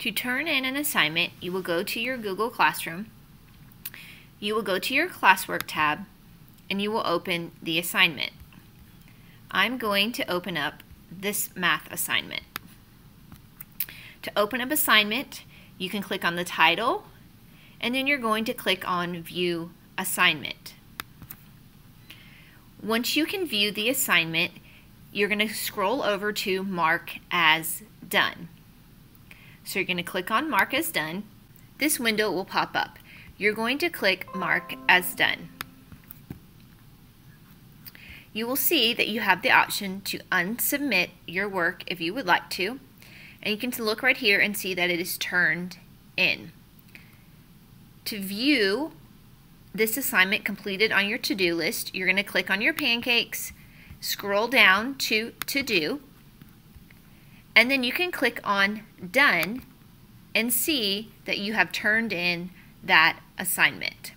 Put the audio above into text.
To turn in an assignment, you will go to your Google Classroom, you will go to your classwork tab, and you will open the assignment. I'm going to open up this math assignment. To open up assignment, you can click on the title, and then you're going to click on View Assignment. Once you can view the assignment, you're going to scroll over to Mark as Done. So you're going to click on Mark as Done. This window will pop up. You're going to click Mark as Done. You will see that you have the option to unsubmit your work if you would like to. And you can look right here and see that it is turned in. To view this assignment completed on your to-do list, you're going to click on your pancakes, scroll down to to do, and then you can click on done and see that you have turned in that assignment.